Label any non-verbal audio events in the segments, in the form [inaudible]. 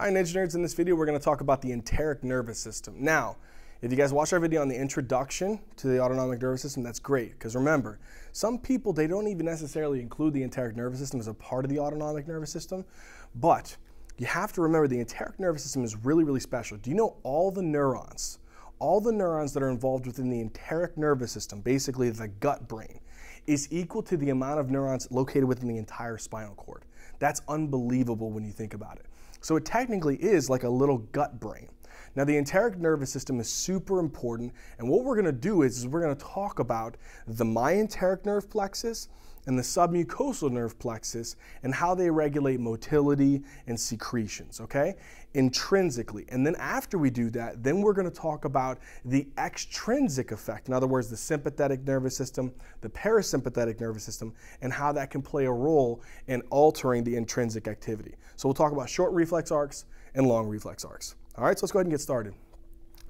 Hi, Ninja Nerds. In this video, we're going to talk about the enteric nervous system. Now, if you guys watch our video on the introduction to the autonomic nervous system, that's great. Because remember, some people, they don't even necessarily include the enteric nervous system as a part of the autonomic nervous system. But you have to remember the enteric nervous system is really, really special. Do you know all the neurons, all the neurons that are involved within the enteric nervous system, basically the gut brain, is equal to the amount of neurons located within the entire spinal cord. That's unbelievable when you think about it. So it technically is like a little gut brain. Now the enteric nervous system is super important and what we're going to do is, is we're going to talk about the myenteric nerve plexus and the submucosal nerve plexus and how they regulate motility and secretions, okay? Intrinsically. And then after we do that, then we're going to talk about the extrinsic effect. In other words, the sympathetic nervous system, the parasympathetic nervous system, and how that can play a role in altering the intrinsic activity. So we'll talk about short reflex arcs and long reflex arcs. All right, so let's go ahead and get started.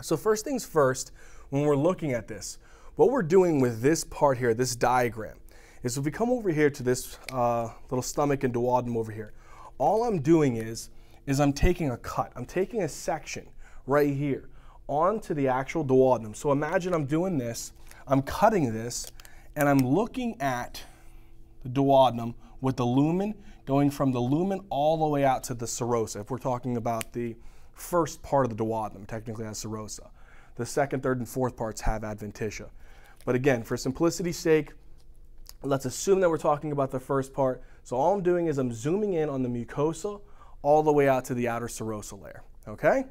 So first things first, when we're looking at this, what we're doing with this part here, this diagram, is if we come over here to this uh, little stomach and duodenum over here, all I'm doing is, is I'm taking a cut. I'm taking a section right here onto the actual duodenum. So imagine I'm doing this, I'm cutting this, and I'm looking at the duodenum with the lumen going from the lumen all the way out to the serosa, if we're talking about the first part of the duodenum, technically has serosa. The second, third, and fourth parts have adventitia. But again, for simplicity's sake, Let's assume that we're talking about the first part. So all I'm doing is I'm zooming in on the mucosa all the way out to the outer serosa layer, okay?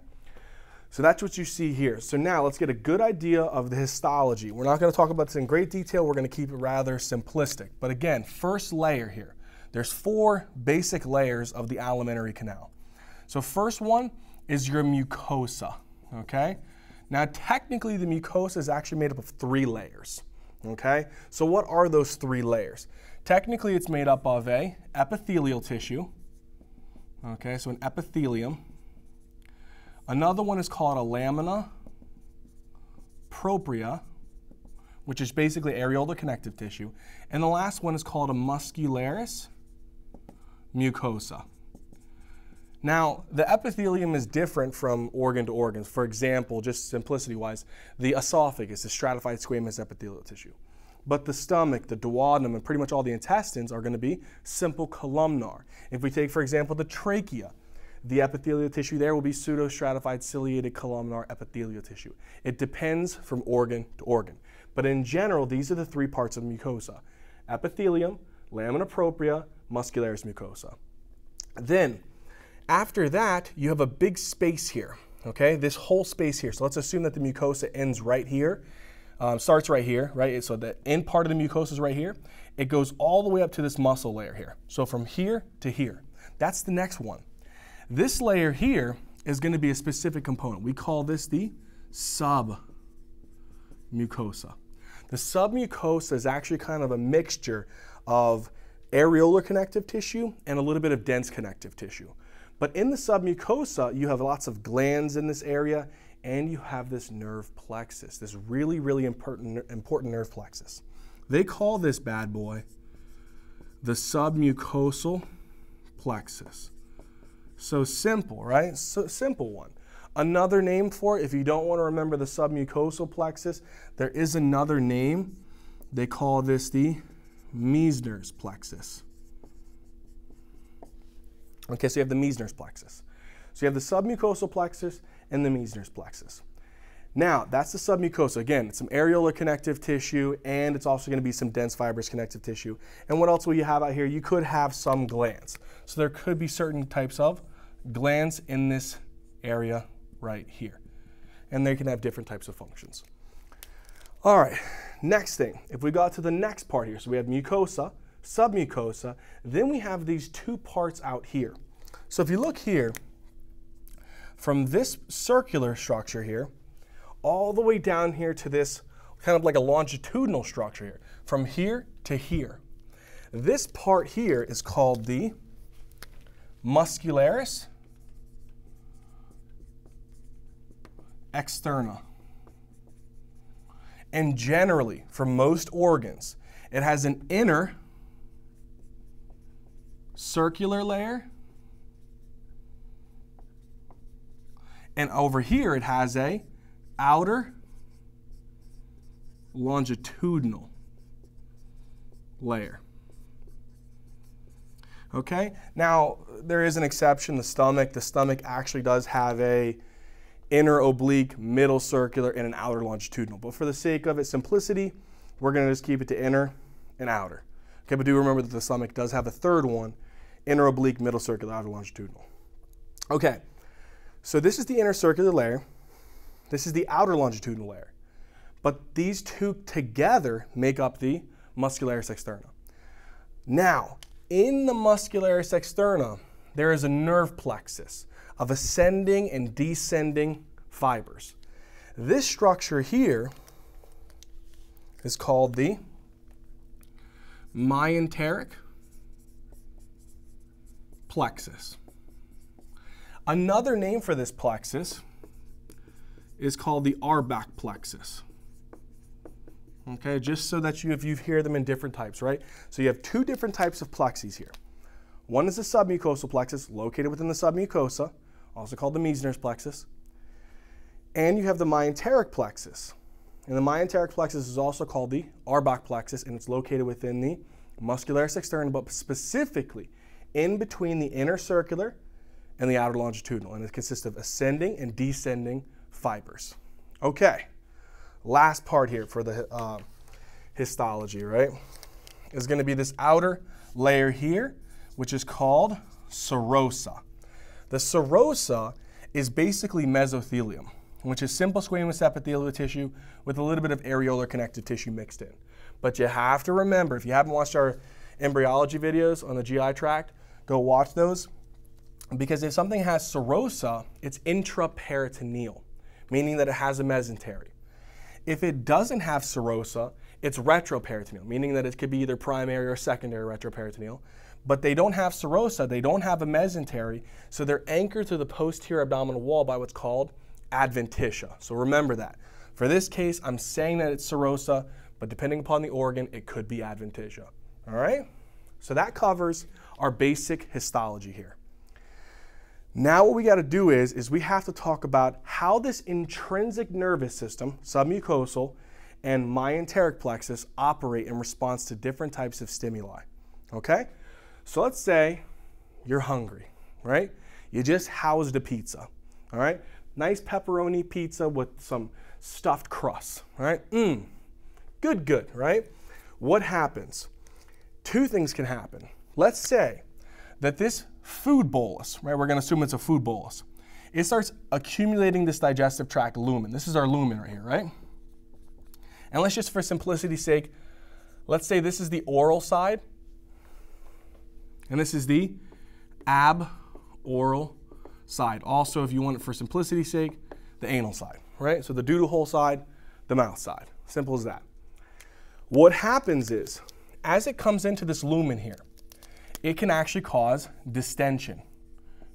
So that's what you see here. So now let's get a good idea of the histology. We're not gonna talk about this in great detail. We're gonna keep it rather simplistic. But again, first layer here. There's four basic layers of the alimentary canal. So first one is your mucosa, okay? Now technically the mucosa is actually made up of three layers. Okay, so what are those three layers? Technically, it's made up of a epithelial tissue. Okay, so an epithelium. Another one is called a lamina propria, which is basically areolar connective tissue. And the last one is called a muscularis mucosa. Now, the epithelium is different from organ to organ. For example, just simplicity wise, the esophagus is stratified squamous epithelial tissue. But the stomach, the duodenum, and pretty much all the intestines are going to be simple columnar. If we take, for example, the trachea, the epithelial tissue there will be pseudostratified ciliated columnar epithelial tissue. It depends from organ to organ. But in general, these are the three parts of mucosa epithelium, lamina propria, muscularis mucosa. Then, after that, you have a big space here, okay? This whole space here. So let's assume that the mucosa ends right here, um, starts right here, right? So the end part of the mucosa is right here. It goes all the way up to this muscle layer here. So from here to here. That's the next one. This layer here is going to be a specific component. We call this the submucosa. The submucosa is actually kind of a mixture of areolar connective tissue and a little bit of dense connective tissue. But in the submucosa, you have lots of glands in this area, and you have this nerve plexus, this really, really important, important nerve plexus. They call this bad boy the submucosal plexus. So simple, right? So simple one. Another name for it, if you don't want to remember the submucosal plexus, there is another name. They call this the Meissner's plexus. Okay, so you have the Meissner's plexus. So you have the submucosal plexus and the Meissner's plexus. Now, that's the submucosa. Again, it's some areolar connective tissue, and it's also going to be some dense fibrous connective tissue. And what else will you have out here? You could have some glands. So there could be certain types of glands in this area right here. And they can have different types of functions. All right, next thing. If we got to the next part here, so we have mucosa, submucosa. Then we have these two parts out here. So if you look here, from this circular structure here, all the way down here to this kind of like a longitudinal structure here, from here to here. This part here is called the muscularis externa. And generally, for most organs, it has an inner circular layer And over here it has a outer longitudinal layer. Okay, now there is an exception, the stomach. The stomach actually does have a inner oblique, middle circular, and an outer longitudinal. But for the sake of its simplicity, we're gonna just keep it to inner and outer. Okay, but do remember that the stomach does have a third one, inner oblique, middle circular, outer longitudinal. Okay, so this is the inner circular layer. This is the outer longitudinal layer. But these two together make up the muscularis externa. Now, in the muscularis externa, there is a nerve plexus of ascending and descending fibers. This structure here is called the myenteric plexus. Another name for this plexus is called the Auerbach plexus. Okay, just so that you, if you hear them in different types, right? So you have two different types of plexes here. One is the submucosal plexus, located within the submucosa, also called the Meissner's plexus. And you have the myenteric plexus. And the myenteric plexus is also called the Auerbach plexus, and it's located within the muscularis externa, but specifically in between the inner circular and the outer longitudinal. And it consists of ascending and descending fibers. Okay last part here for the uh, histology, right, is going to be this outer layer here, which is called serosa. The serosa is basically mesothelium, which is simple squamous epithelial tissue with a little bit of areolar connective tissue mixed in. But you have to remember, if you haven't watched our embryology videos on the GI tract, go watch those. Because if something has serosa, it's intraperitoneal, meaning that it has a mesentery. If it doesn't have serosa, it's retroperitoneal, meaning that it could be either primary or secondary retroperitoneal. But they don't have serosa, they don't have a mesentery, so they're anchored to the posterior abdominal wall by what's called adventitia. So remember that. For this case, I'm saying that it's serosa, but depending upon the organ, it could be adventitia. All right? So that covers our basic histology here. Now what we got to do is, is we have to talk about how this intrinsic nervous system, submucosal, and myenteric plexus operate in response to different types of stimuli. Okay? So let's say you're hungry, right? You just housed a pizza, all right? Nice pepperoni pizza with some stuffed crust, right? Mmm, good, good, right? What happens? Two things can happen. Let's say that this food bolus, right? We're going to assume it's a food bolus. It starts accumulating this digestive tract lumen. This is our lumen right here, right? And let's just, for simplicity's sake, let's say this is the oral side, and this is the ab-oral side. Also, if you want it for simplicity's sake, the anal side, right? So the doodle hole side, the mouth side. Simple as that. What happens is, as it comes into this lumen here, it can actually cause distension,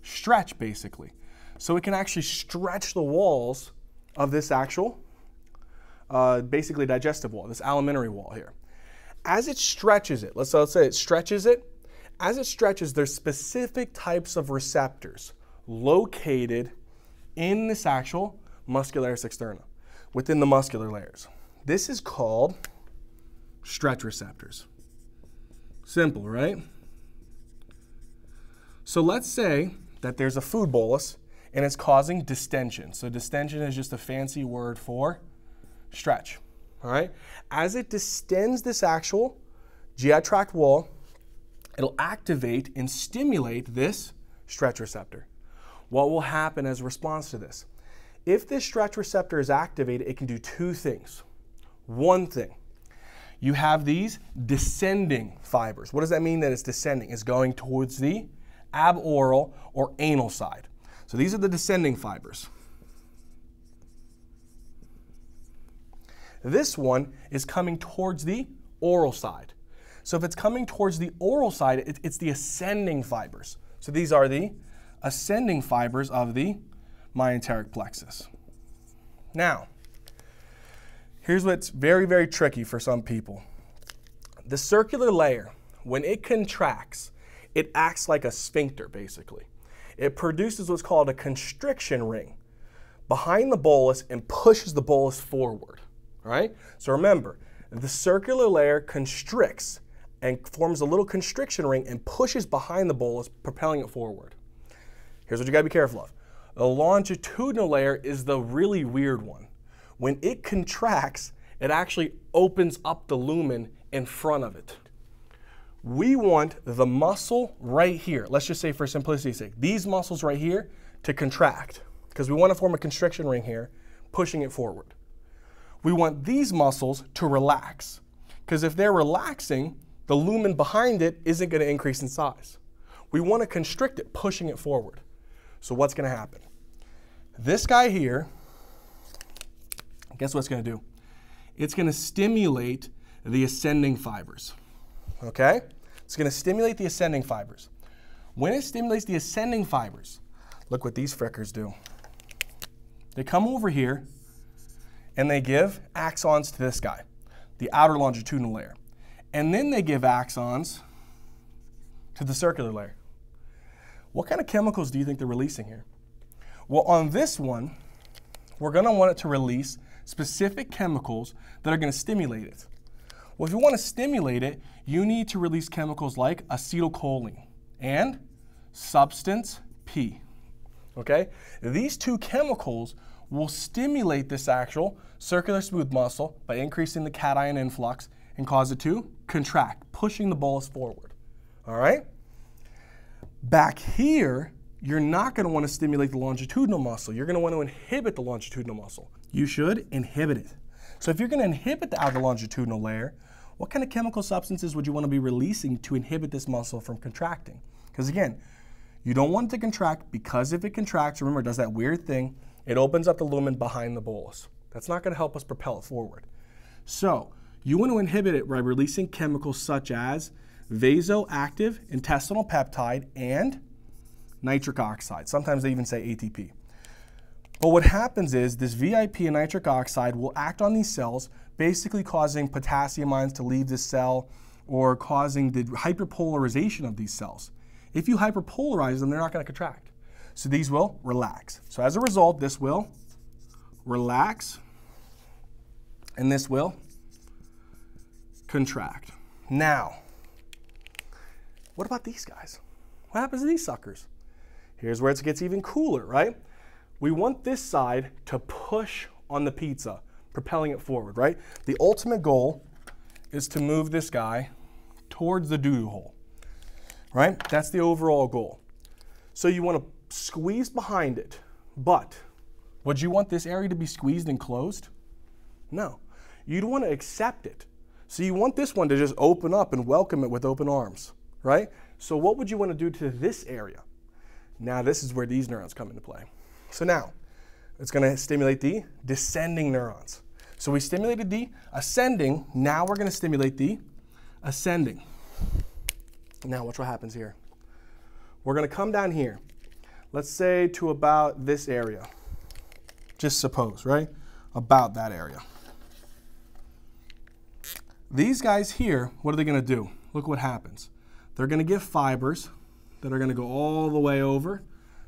stretch basically. So it can actually stretch the walls of this actual, uh, basically digestive wall, this alimentary wall here. As it stretches it, let's, let's say it stretches it, as it stretches, there's specific types of receptors located in this actual muscularis externa, within the muscular layers. This is called stretch receptors. Simple, right? So let's say that there's a food bolus and it's causing distension. So distension is just a fancy word for stretch. All right. As it distends this actual GI tract wall, it'll activate and stimulate this stretch receptor. What will happen as a response to this? If this stretch receptor is activated, it can do two things. One thing, you have these descending fibers. What does that mean that it's descending? It's going towards the aboral, or anal side. So these are the descending fibers. This one is coming towards the oral side. So if it's coming towards the oral side, it, it's the ascending fibers. So these are the ascending fibers of the myenteric plexus. Now, here's what's very, very tricky for some people. The circular layer, when it contracts, it acts like a sphincter, basically. It produces what's called a constriction ring. behind the bolus and pushes the bolus forward. All right? So remember, the circular layer constricts and forms a little constriction ring and pushes behind the bolus, propelling it forward. Here's what you gotta be careful of. The longitudinal layer is the really weird one. When it contracts, it actually opens up the lumen in front of it. We want the muscle right here, let's just say for simplicity's sake, these muscles right here to contract because we want to form a constriction ring here, pushing it forward. We want these muscles to relax because if they're relaxing, the lumen behind it isn't going to increase in size. We want to constrict it, pushing it forward. So what's going to happen? This guy here, guess what it's going to do? It's going to stimulate the ascending fibers. Okay? It's going to stimulate the ascending fibers. When it stimulates the ascending fibers, look what these frickers do. They come over here and they give axons to this guy, the outer longitudinal layer. And then they give axons to the circular layer. What kind of chemicals do you think they're releasing here? Well, on this one, we're going to want it to release specific chemicals that are going to stimulate it. Well, if you want to stimulate it, you need to release chemicals like acetylcholine and substance P. Okay? These two chemicals will stimulate this actual circular smooth muscle by increasing the cation influx and cause it to contract, pushing the bolus forward. All right? Back here, you're not going to want to stimulate the longitudinal muscle. You're going to want to inhibit the longitudinal muscle. You should inhibit it. So if you're going to inhibit the outer longitudinal layer, what kind of chemical substances would you want to be releasing to inhibit this muscle from contracting? Because again, you don't want it to contract because if it contracts, remember, it does that weird thing. It opens up the lumen behind the bolus. That's not going to help us propel it forward. So you want to inhibit it by releasing chemicals such as vasoactive intestinal peptide and nitric oxide. Sometimes they even say ATP. But what happens is this VIP and nitric oxide will act on these cells, basically causing potassium ions to leave the cell or causing the hyperpolarization of these cells. If you hyperpolarize them, they're not going to contract. So these will relax. So as a result, this will relax and this will contract. Now, what about these guys? What happens to these suckers? Here's where it gets even cooler, right? We want this side to push on the pizza, propelling it forward, right? The ultimate goal is to move this guy towards the doo-doo hole right? That's the overall goal. So you want to squeeze behind it, but would you want this area to be squeezed and closed? No. You'd want to accept it. So you want this one to just open up and welcome it with open arms, right? So what would you want to do to this area? Now this is where these neurons come into play. So now, it's going to stimulate the descending neurons. So we stimulated the ascending, now we're going to stimulate the ascending. Now watch what happens here. We're going to come down here. Let's say to about this area. Just suppose, right? About that area. These guys here, what are they going to do? Look what happens. They're going to give fibers that are going to go all the way over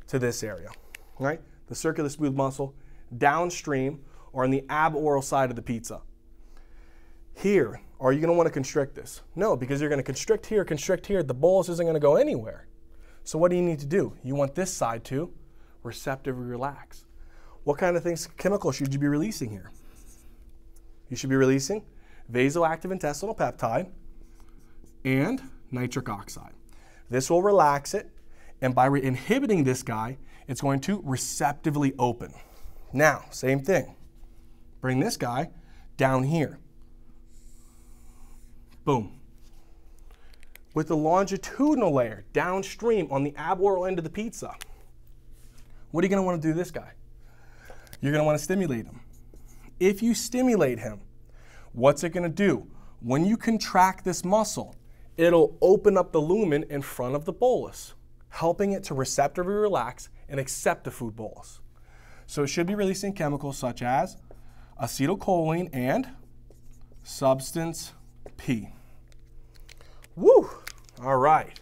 to this area, right? The circular smooth muscle downstream or on the aboral side of the pizza. Here, are you going to want to constrict this? No, because you're going to constrict here, constrict here. The bolus isn't going to go anywhere. So what do you need to do? You want this side to receptively relax. What kind of things, chemicals should you be releasing here? You should be releasing vasoactive intestinal peptide and nitric oxide. This will relax it, and by inhibiting this guy, it's going to receptively open. Now, same thing. Bring this guy down here. Boom. With the longitudinal layer downstream on the aboral end of the pizza, what are you going to want to do to this guy? You're going to want to stimulate him. If you stimulate him, what's it going to do? When you contract this muscle, it'll open up the lumen in front of the bolus, helping it to receptively relax and accept the food bolus. So it should be releasing chemicals such as acetylcholine and substance P. Woo! All right.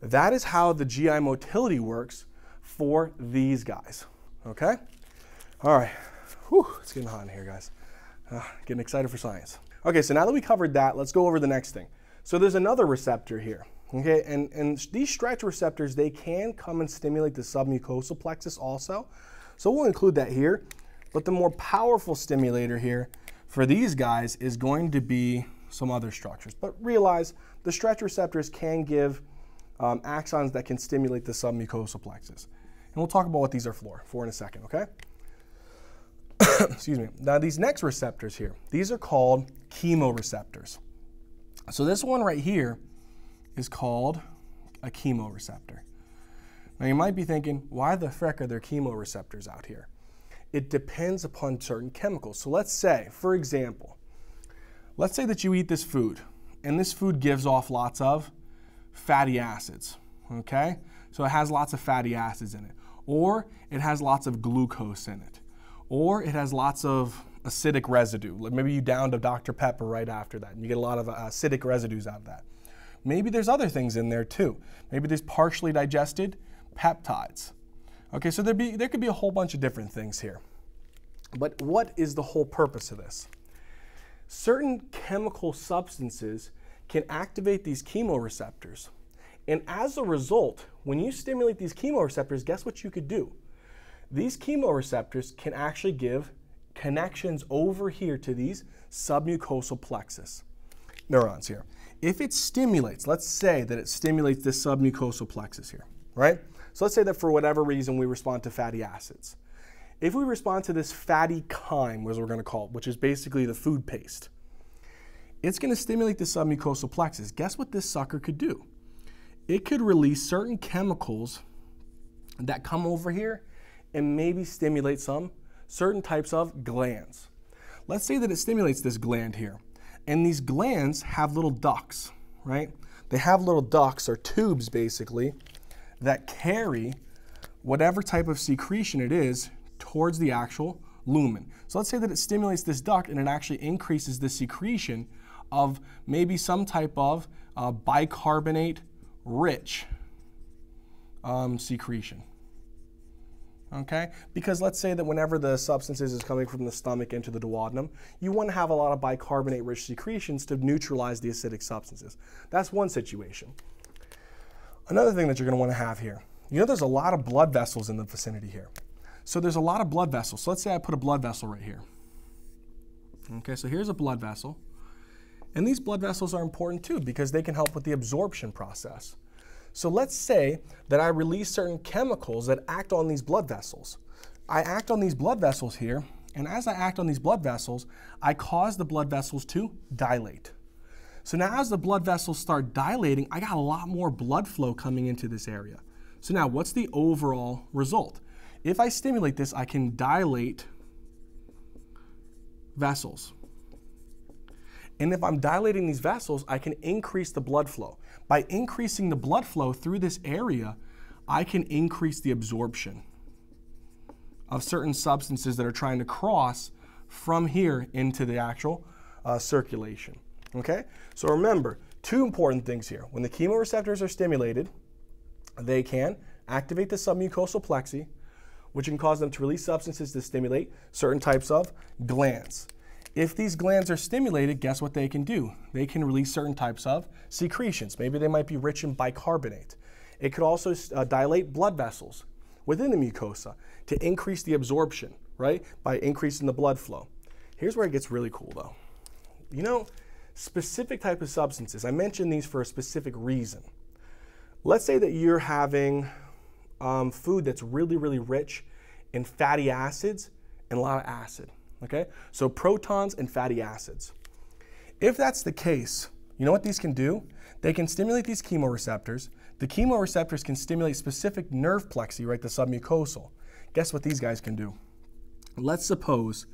That is how the GI motility works for these guys. Okay? All right, Whew, it's getting hot in here, guys. Uh, getting excited for science. Okay, so now that we covered that, let's go over the next thing. So there's another receptor here. Okay, and, and these stretch receptors, they can come and stimulate the submucosal plexus also. So we'll include that here. But the more powerful stimulator here for these guys is going to be some other structures. But realize the stretch receptors can give um, axons that can stimulate the submucosal plexus. And we'll talk about what these are for, for in a second, okay? [coughs] Excuse me. Now these next receptors here, these are called chemoreceptors. So this one right here is called a chemoreceptor. Now you might be thinking, why the frick are there chemoreceptors out here? It depends upon certain chemicals. So let's say, for example, let's say that you eat this food and this food gives off lots of fatty acids, okay? So it has lots of fatty acids in it. Or it has lots of glucose in it. Or it has lots of acidic residue. Maybe you downed a Dr. Pepper right after that and you get a lot of uh, acidic residues out of that. Maybe there's other things in there too. Maybe there's partially digested peptides. Okay, so there, be, there could be a whole bunch of different things here. But what is the whole purpose of this? Certain chemical substances can activate these chemoreceptors. And as a result, when you stimulate these chemoreceptors, guess what you could do? These chemoreceptors can actually give connections over here to these submucosal plexus neurons here. If it stimulates, let's say that it stimulates this submucosal plexus here, right? So let's say that for whatever reason we respond to fatty acids. If we respond to this fatty chyme, as we're going to call it, which is basically the food paste, it's going to stimulate the submucosal plexus. Guess what this sucker could do? It could release certain chemicals that come over here and maybe stimulate some certain types of glands. Let's say that it stimulates this gland here. And these glands have little ducts, right? They have little ducts or tubes basically that carry whatever type of secretion it is towards the actual lumen. So let's say that it stimulates this duct and it actually increases the secretion of maybe some type of uh, bicarbonate rich um, secretion okay? Because let's say that whenever the substances is coming from the stomach into the duodenum, you want to have a lot of bicarbonate-rich secretions to neutralize the acidic substances. That's one situation. Another thing that you're going to want to have here, you know there's a lot of blood vessels in the vicinity here. So there's a lot of blood vessels. So let's say I put a blood vessel right here. Okay, so here's a blood vessel. And these blood vessels are important too because they can help with the absorption process. So let's say that I release certain chemicals that act on these blood vessels. I act on these blood vessels here, and as I act on these blood vessels, I cause the blood vessels to dilate. So now as the blood vessels start dilating, I got a lot more blood flow coming into this area. So now what's the overall result? If I stimulate this, I can dilate vessels. And if I'm dilating these vessels, I can increase the blood flow. By increasing the blood flow through this area, I can increase the absorption of certain substances that are trying to cross from here into the actual uh, circulation. Okay? So remember, two important things here. When the chemoreceptors are stimulated, they can activate the submucosal plexi, which can cause them to release substances to stimulate certain types of glands. If these glands are stimulated, guess what they can do? They can release certain types of secretions. Maybe they might be rich in bicarbonate. It could also uh, dilate blood vessels within the mucosa to increase the absorption, right? By increasing the blood flow. Here's where it gets really cool though. You know, specific type of substances, I mentioned these for a specific reason. Let's say that you're having um, food that's really, really rich in fatty acids and a lot of acid okay? So protons and fatty acids. If that's the case, you know what these can do? They can stimulate these chemoreceptors. The chemoreceptors can stimulate specific nerve plexi, right, the submucosal. Guess what these guys can do? Let's suppose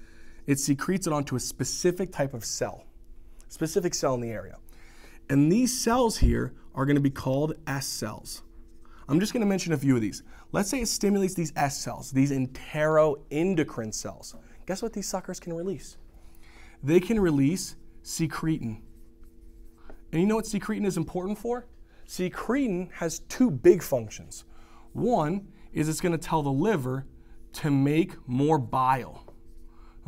it secretes it onto a specific type of cell, specific cell in the area. And these cells here are going to be called S cells. I'm just going to mention a few of these. Let's say it stimulates these S cells, these enteroendocrine cells guess what these suckers can release? They can release secretin. And you know what secretin is important for? Secretin has two big functions. One is it's going to tell the liver to make more bile.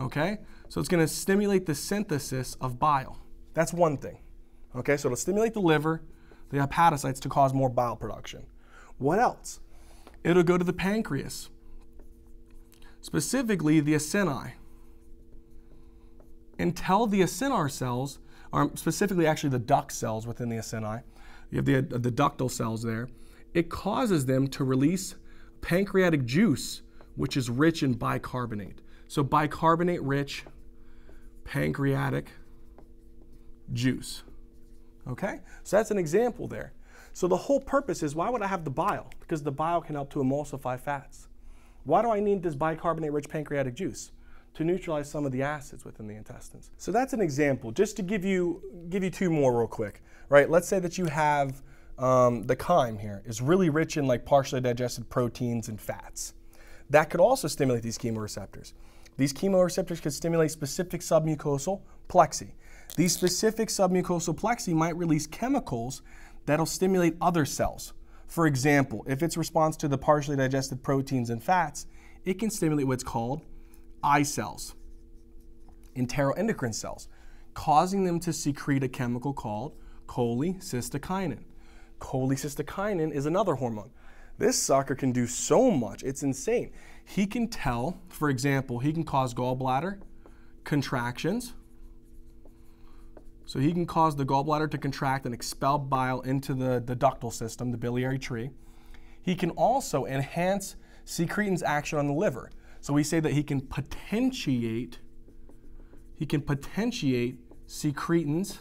Okay? So it's going to stimulate the synthesis of bile. That's one thing. Okay, so it'll stimulate the liver, the hepatocytes to cause more bile production. What else? It'll go to the pancreas, specifically the acini. Tell the acinar cells, or specifically actually the duct cells within the acini, you have the, the ductal cells there, it causes them to release pancreatic juice, which is rich in bicarbonate. So bicarbonate rich pancreatic juice. Okay? So that's an example there. So the whole purpose is why would I have the bile? Because the bile can help to emulsify fats. Why do I need this bicarbonate rich pancreatic juice? To neutralize some of the acids within the intestines. So that's an example. Just to give you give you two more real quick, right? Let's say that you have um, the chyme here is really rich in like partially digested proteins and fats. That could also stimulate these chemoreceptors. These chemoreceptors could stimulate specific submucosal plexi. These specific submucosal plexi might release chemicals that'll stimulate other cells. For example, if it's response to the partially digested proteins and fats, it can stimulate what's called I cells, enteroendocrine cells, causing them to secrete a chemical called cholecystokinin. Cholecystokinin is another hormone. This sucker can do so much, it's insane. He can tell, for example, he can cause gallbladder contractions, so he can cause the gallbladder to contract and expel bile into the, the ductal system, the biliary tree. He can also enhance secretin's action on the liver. So we say that he can potentiate, he can potentiate secretin's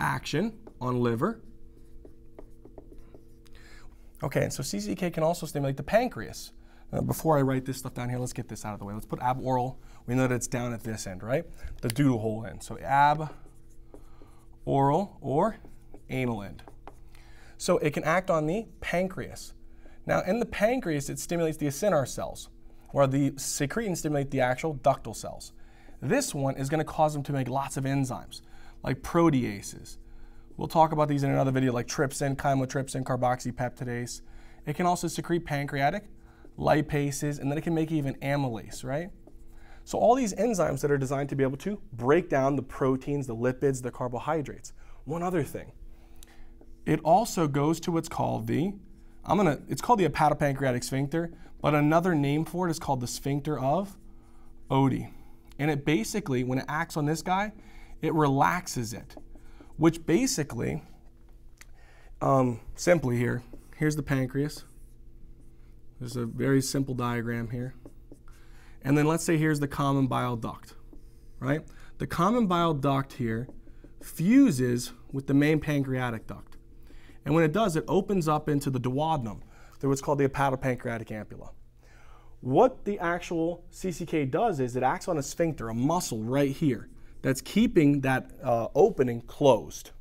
action on liver. Okay, and so CCK can also stimulate the pancreas. Before I write this stuff down here, let's get this out of the way. Let's put ab oral. We know that it's down at this end, right? The doodle hole end. So ab oral, or anal end. So it can act on the pancreas. Now, in the pancreas, it stimulates the acinar cells, where the secretin stimulate the actual ductal cells. This one is going to cause them to make lots of enzymes, like proteases. We'll talk about these in another video, like trypsin, chymotrypsin, carboxypeptidase. It can also secrete pancreatic lipases, and then it can make even amylase, right? So all these enzymes that are designed to be able to break down the proteins, the lipids, the carbohydrates. One other thing, it also goes to what's called the, I'm gonna, it's called the hepatopancreatic sphincter, but another name for it is called the sphincter of Oddi. And it basically, when it acts on this guy, it relaxes it, which basically, um, simply here, here's the pancreas. There's a very simple diagram here. And then let's say here's the common bile duct, right? The common bile duct here fuses with the main pancreatic duct. And when it does, it opens up into the duodenum through what's called the hepatopancreatic ampulla. What the actual CCK does is it acts on a sphincter, a muscle right here, that's keeping that uh, opening closed.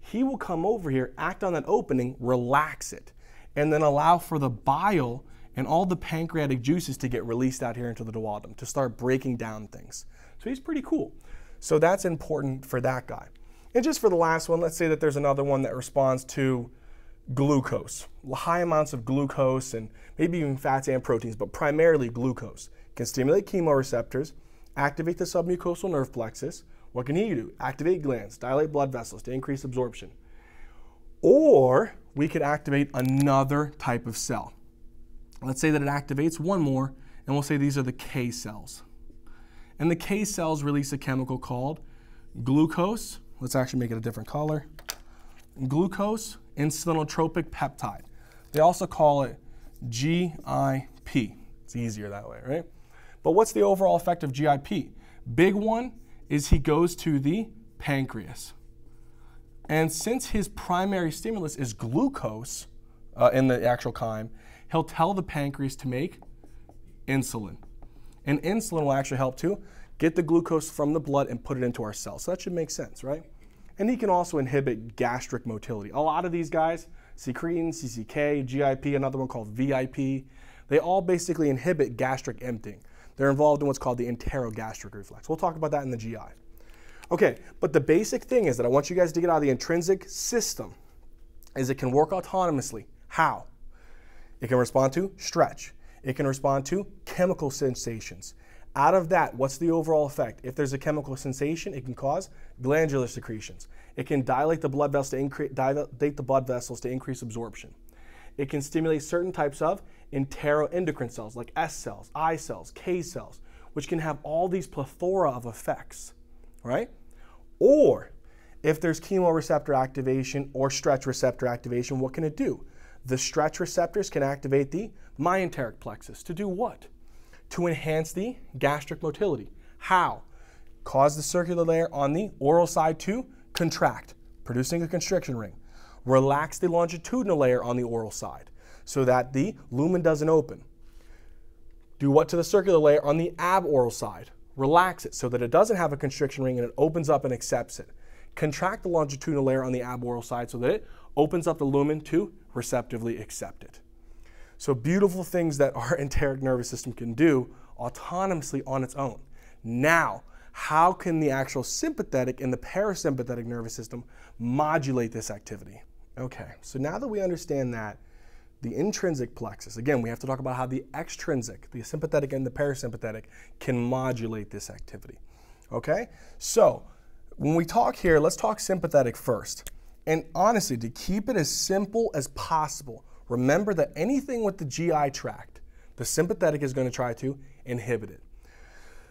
He will come over here, act on that opening, relax it, and then allow for the bile and all the pancreatic juices to get released out here into the duodenum to start breaking down things. So he's pretty cool. So that's important for that guy. And just for the last one, let's say that there's another one that responds to glucose, high amounts of glucose and maybe even fats and proteins, but primarily glucose. Can stimulate chemoreceptors, activate the submucosal nerve plexus. What can he do? Activate glands, dilate blood vessels to increase absorption. Or we could activate another type of cell. Let's say that it activates one more, and we'll say these are the K cells. And the K cells release a chemical called glucose. Let's actually make it a different color. Glucose insulinotropic peptide. They also call it GIP. It's easier that way, right? But what's the overall effect of GIP? Big one is he goes to the pancreas. And since his primary stimulus is glucose uh, in the actual chyme, he'll tell the pancreas to make insulin. And insulin will actually help to get the glucose from the blood and put it into our cells. So that should make sense, right? And he can also inhibit gastric motility. A lot of these guys, secretin, CCK, GIP, another one called VIP, they all basically inhibit gastric emptying. They're involved in what's called the enterogastric reflex. We'll talk about that in the GI. Okay, but the basic thing is that I want you guys to get out of the intrinsic system is it can work autonomously. How? It can respond to stretch. It can respond to chemical sensations. Out of that, what's the overall effect? If there's a chemical sensation, it can cause glandular secretions. It can dilate the blood vessels to increase dilate the blood vessels to increase absorption. It can stimulate certain types of enteroendocrine cells like S cells, I cells, K cells, which can have all these plethora of effects, right? Or if there's chemoreceptor activation or stretch receptor activation, what can it do? The stretch receptors can activate the myenteric plexus to do what? To enhance the gastric motility. How? Cause the circular layer on the oral side to contract, producing a constriction ring. Relax the longitudinal layer on the oral side so that the lumen doesn't open. Do what to the circular layer on the aboral side? Relax it so that it doesn't have a constriction ring and it opens up and accepts it. Contract the longitudinal layer on the aboral side so that it opens up the lumen to receptively accept it. So beautiful things that our [laughs] enteric nervous system can do autonomously on its own. Now, how can the actual sympathetic and the parasympathetic nervous system modulate this activity? Okay, so now that we understand that, the intrinsic plexus, again, we have to talk about how the extrinsic, the sympathetic and the parasympathetic, can modulate this activity. Okay, so when we talk here, let's talk sympathetic first. And honestly, to keep it as simple as possible, remember that anything with the GI tract, the sympathetic is going to try to inhibit it.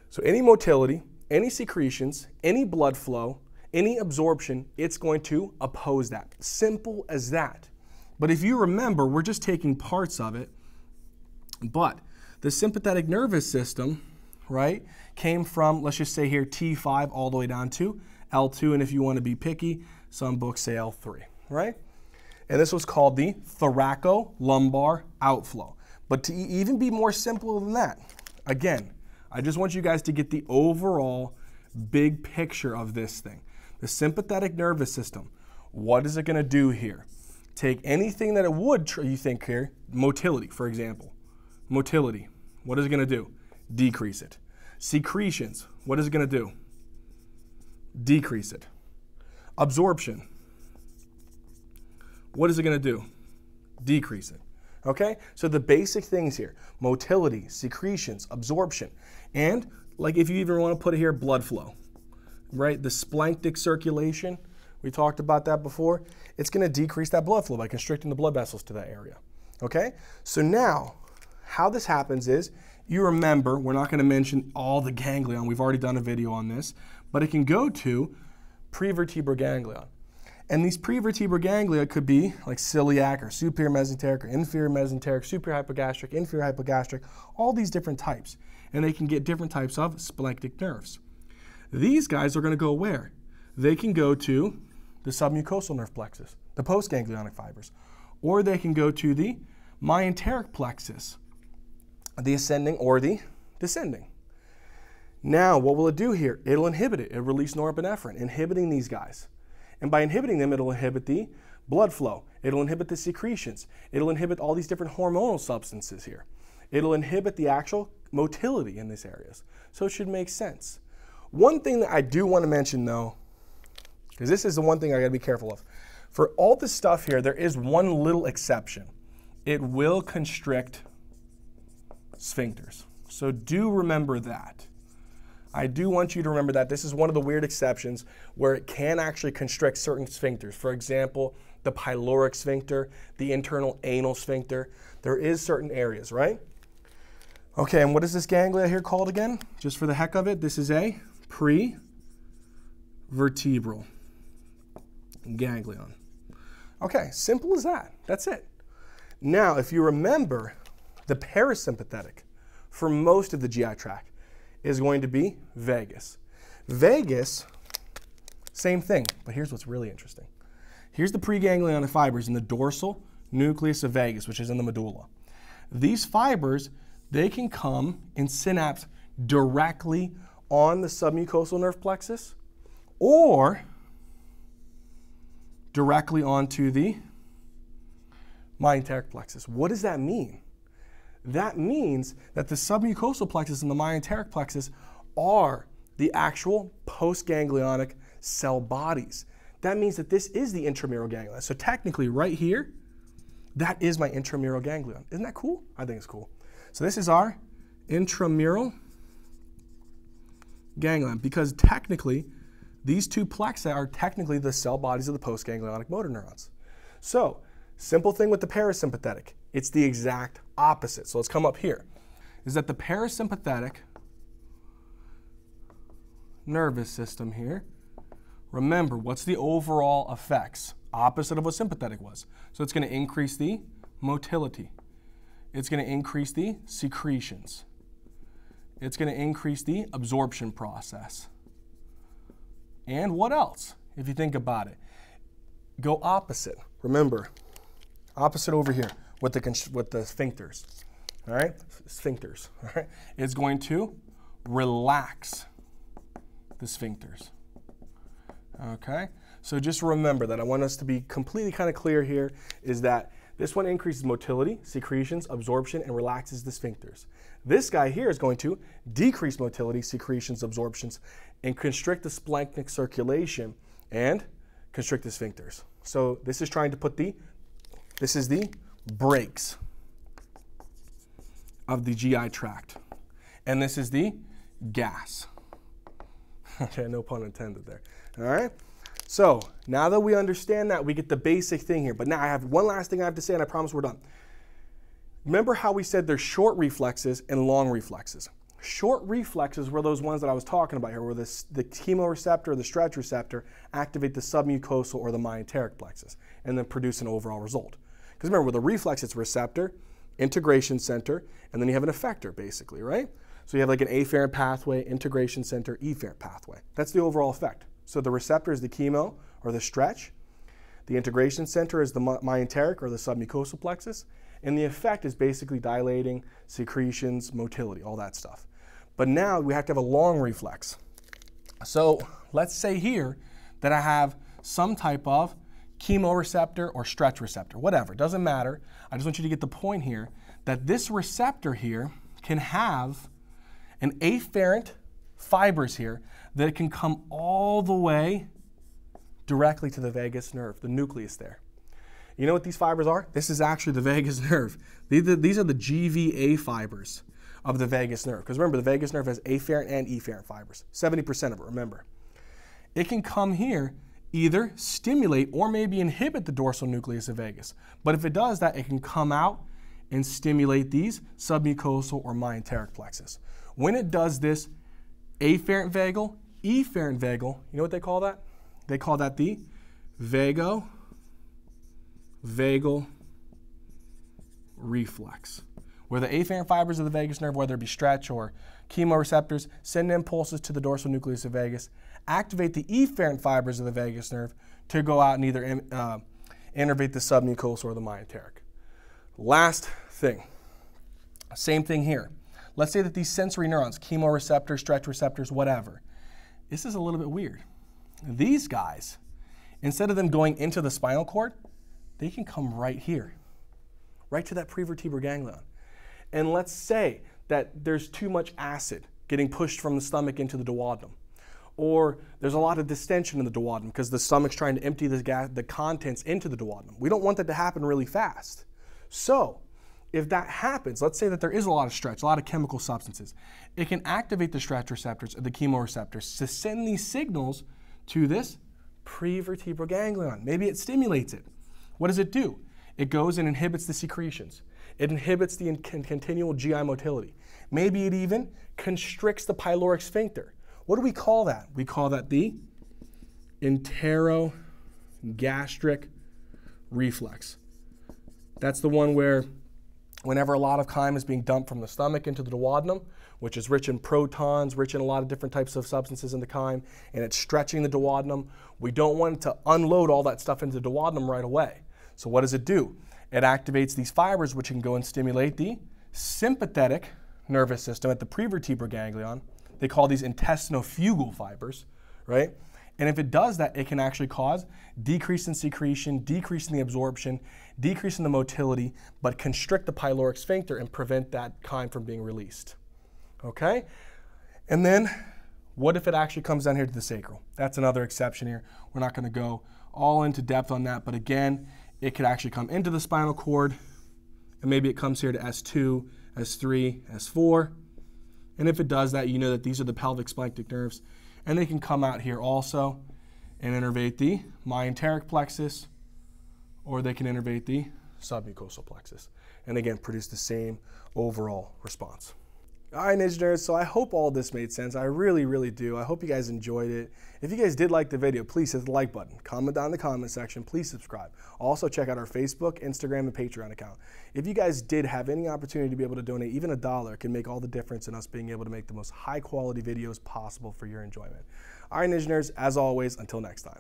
So any motility, any secretions, any blood flow, any absorption, it's going to oppose that. Simple as that. But if you remember, we're just taking parts of it. But the sympathetic nervous system, right, came from, let's just say here, T5 all the way down to L2. And if you want to be picky, some books say L3, right? And this was called the thoracolumbar outflow. But to even be more simple than that, again, I just want you guys to get the overall big picture of this thing. The sympathetic nervous system, what is it going to do here? Take anything that it would, you think here, motility, for example. Motility, what is it going to do? Decrease it. Secretions, what is it going to do? Decrease it. Absorption, what is it going to do? Decrease it. Okay? So the basic things here motility, secretions, absorption. And like if you even want to put it here, blood flow, right? The splanchnic circulation, we talked about that before. It's going to decrease that blood flow by constricting the blood vessels to that area. Okay? So now, how this happens is, you remember, we're not going to mention all the ganglion. We've already done a video on this. But it can go to prevertebral ganglion. And these prevertebral ganglia could be like celiac or superior mesenteric or inferior mesenteric, superior hypogastric, inferior hypogastric, all these different types and they can get different types of splanchnic nerves. These guys are going to go where? They can go to the submucosal nerve plexus, the postganglionic fibers, or they can go to the myenteric plexus, the ascending or the descending. Now, what will it do here? It'll inhibit it. It'll release norepinephrine, inhibiting these guys. And by inhibiting them, it'll inhibit the blood flow. It'll inhibit the secretions. It'll inhibit all these different hormonal substances here. It'll inhibit the actual motility in these areas. So it should make sense. One thing that I do want to mention though, because this is the one thing I got to be careful of. For all this stuff here, there is one little exception. It will constrict sphincters. So do remember that. I do want you to remember that this is one of the weird exceptions where it can actually constrict certain sphincters. For example, the pyloric sphincter, the internal anal sphincter. There is certain areas, right? Okay, and what is this ganglia here called again? Just for the heck of it, this is a prevertebral ganglion. Okay, simple as that. That's it. Now, if you remember, the parasympathetic for most of the GI tract is going to be vagus. Vagus, same thing, but here's what's really interesting. Here's the preganglionic fibers in the dorsal nucleus of vagus, which is in the medulla. These fibers they can come and synapse directly on the submucosal nerve plexus or directly onto the myenteric plexus. What does that mean? That means that the submucosal plexus and the myenteric plexus are the actual postganglionic cell bodies. That means that this is the intramural ganglion. So technically right here, that is my intramural ganglion. Isn't that cool? I think it's cool. So this is our intramural ganglion because technically these two plexi are technically the cell bodies of the postganglionic motor neurons. So, simple thing with the parasympathetic, it's the exact opposite. So let's come up here. Is that the parasympathetic nervous system here, remember what's the overall effects? Opposite of what sympathetic was. So it's going to increase the motility. It's going to increase the secretions. It's going to increase the absorption process. And what else, if you think about it? Go opposite. Remember, opposite over here with the, with the sphincters. All right? Sphincters. [laughs] All right? It's going to relax the sphincters. Okay? So just remember that I want us to be completely kind of clear here is that this one increases motility, secretions, absorption, and relaxes the sphincters. This guy here is going to decrease motility, secretions, absorptions, and constrict the splanchnic circulation and constrict the sphincters. So this is trying to put the, this is the brakes of the GI tract. And this is the gas. okay, no pun intended there. All right? So now that we understand that, we get the basic thing here. But now I have one last thing I have to say, and I promise we're done. Remember how we said there's short reflexes and long reflexes. Short reflexes were those ones that I was talking about here, where the, the chemoreceptor or the stretch receptor activate the submucosal or the myenteric plexus and then produce an overall result. Because remember, with a reflex, it's receptor, integration center, and then you have an effector, basically, right? So you have like an afferent pathway, integration center, efferent pathway. That's the overall effect. So the receptor is the chemo or the stretch. The integration center is the myenteric or the submucosal plexus. And the effect is basically dilating, secretions, motility, all that stuff. But now we have to have a long reflex. So let's say here that I have some type of chemoreceptor or stretch receptor, whatever, doesn't matter. I just want you to get the point here that this receptor here can have an afferent fibers here that it can come all the way directly to the vagus nerve, the nucleus there. You know what these fibers are? This is actually the [laughs] vagus nerve. These are the GVA fibers of the vagus nerve. Because remember, the vagus nerve has afferent and efferent fibers. 70% of it, remember. It can come here, either stimulate or maybe inhibit the dorsal nucleus of vagus. But if it does that, it can come out and stimulate these submucosal or myenteric plexus. When it does this, afferent vagal, efferent vagal, you know what they call that? They call that the vago vagal reflex, where the afferent fibers of the vagus nerve, whether it be stretch or chemoreceptors, send impulses to the dorsal nucleus of vagus, activate the efferent fibers of the vagus nerve to go out and either uh, innervate the submucosal or the myenteric. Last thing, same thing here. Let's say that these sensory neurons, chemoreceptors, stretch receptors, whatever, this is a little bit weird. These guys, instead of them going into the spinal cord, they can come right here, right to that prevertebral ganglion. And let's say that there's too much acid getting pushed from the stomach into the duodenum. Or there's a lot of distension in the duodenum because the stomach's trying to empty the, the contents into the duodenum. We don't want that to happen really fast. So, if that happens, let's say that there is a lot of stretch, a lot of chemical substances, it can activate the stretch receptors, the chemoreceptors, to send these signals to this prevertebral ganglion. Maybe it stimulates it. What does it do? It goes and inhibits the secretions. It inhibits the continual GI motility. Maybe it even constricts the pyloric sphincter. What do we call that? We call that the enterogastric reflex. That's the one where whenever a lot of chyme is being dumped from the stomach into the duodenum, which is rich in protons, rich in a lot of different types of substances in the chyme, and it's stretching the duodenum. We don't want to unload all that stuff into the duodenum right away. So what does it do? It activates these fibers, which can go and stimulate the sympathetic nervous system at the prevertebral ganglion. They call these intestinofugal fibers, right? And if it does that, it can actually cause decrease in secretion, decrease in the absorption, decrease in the motility, but constrict the pyloric sphincter and prevent that chyme from being released. Okay? And then what if it actually comes down here to the sacral? That's another exception here. We're not going to go all into depth on that, but again, it could actually come into the spinal cord, and maybe it comes here to S2, S3, S4. And if it does that, you know that these are the pelvic splanchnic nerves. And they can come out here also and innervate the myenteric plexus, or they can innervate the submucosal plexus. And again, produce the same overall response. All right, Ninja Nerds, so I hope all this made sense. I really, really do. I hope you guys enjoyed it. If you guys did like the video, please hit the like button. Comment down in the comment section. Please subscribe. Also, check out our Facebook, Instagram, and Patreon account. If you guys did have any opportunity to be able to donate, even a dollar can make all the difference in us being able to make the most high quality videos possible for your enjoyment. All right, Ninja Nerds, as always, until next time.